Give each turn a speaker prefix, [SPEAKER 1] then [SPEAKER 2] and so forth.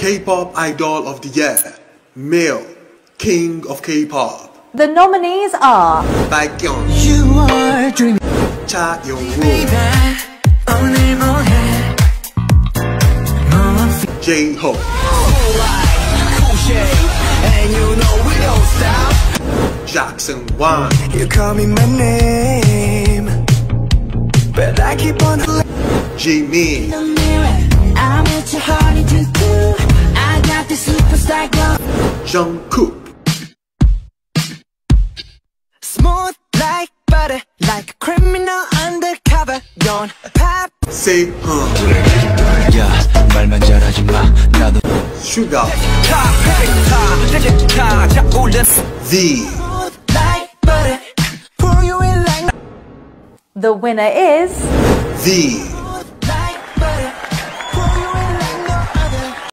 [SPEAKER 1] K-pop Idol of the Year, male, King of K-pop.
[SPEAKER 2] The nominees are
[SPEAKER 1] Baekhyun,
[SPEAKER 3] You Are Dreaming,
[SPEAKER 1] Cha
[SPEAKER 3] Eun-woo,
[SPEAKER 1] J-Hope, Jackson Wang.
[SPEAKER 3] You call me my name, but I keep on
[SPEAKER 1] Jimin. Jungkook,
[SPEAKER 3] Smooth like butter Like a criminal undercover Don't pop
[SPEAKER 1] Sehun,
[SPEAKER 4] 야 말만 잘하지 마 나도
[SPEAKER 1] Suga,
[SPEAKER 3] 다 자올른
[SPEAKER 1] V,
[SPEAKER 3] Smooth like butter Pour you in like
[SPEAKER 2] The winner is
[SPEAKER 1] V,